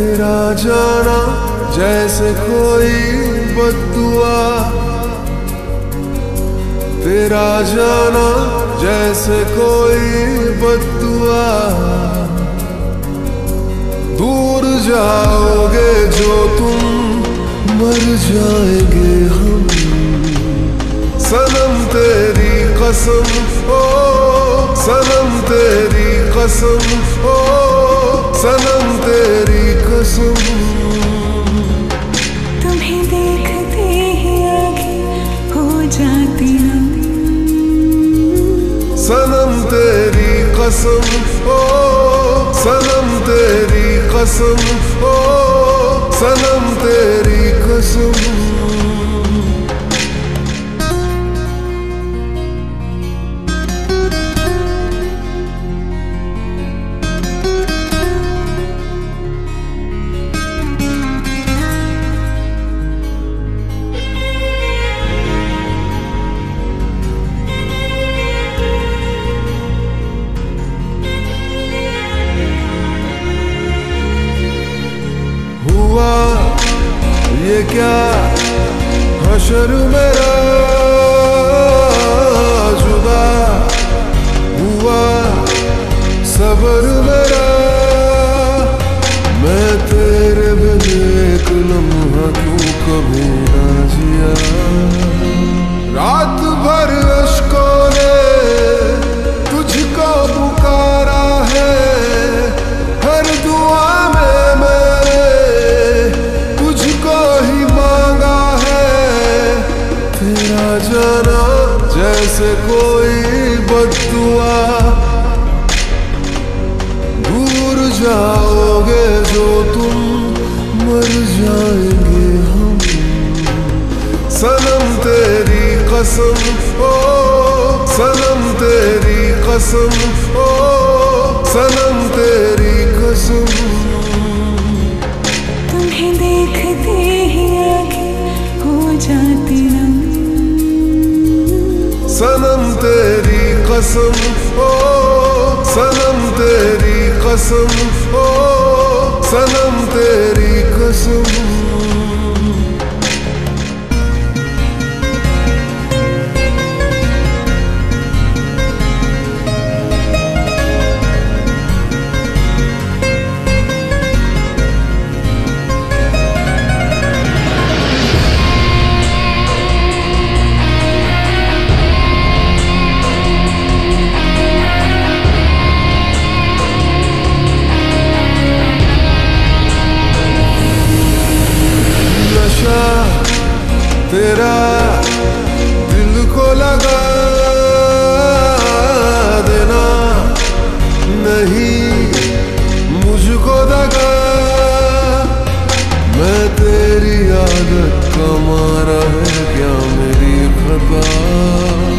तेरा जाना जैसे कोई बदुआ। तेरा जाना जैसे कोई बदुआ। दूर जाओगे जो तुम, मर जाएँगे हम। सनम तेरी कसम ओ सनम तेरी कसम ओ सनम तेरी तेरी कसम ओ सनम तेरी कसम ओ सनम तेरी कसम क्या? हशर मेरा जैसे कोई बदुआ दूर जाओगे जो तुम, मर जाएँगे हम। सनम तेरी कसम, ओ, सनम तेरी कसम, ओ, सनम तेरी सनम तेरी कसम ओ सनम तेरी कसम ओ सनम तेरी कसम तेरा दिल को लगा देना। नहीं, मुझको दगा। मैं तेरी आदत का मारा है, क्या मेरी खता?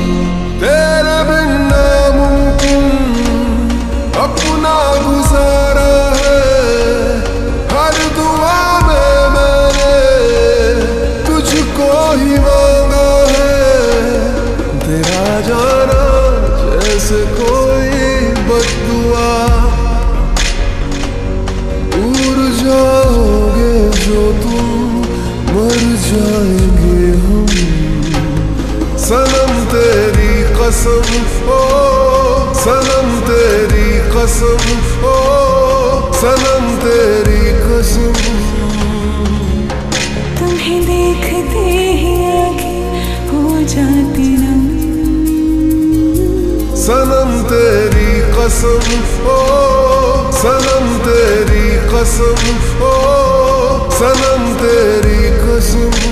ही मांगा है। तेरा जाना जैसे कोई बदुआ दूर जाओगे जो तुम मर जाएँगे हम। सनम तेरी कसम ओ सनम तेरी कसम ओ सनम तेरी कसम तुम्हें देखते ही आँखें हो जाती रंग। सनम तेरी कसम, ओ, सनम तेरी कसम, ओ, सनम तेरी कसम।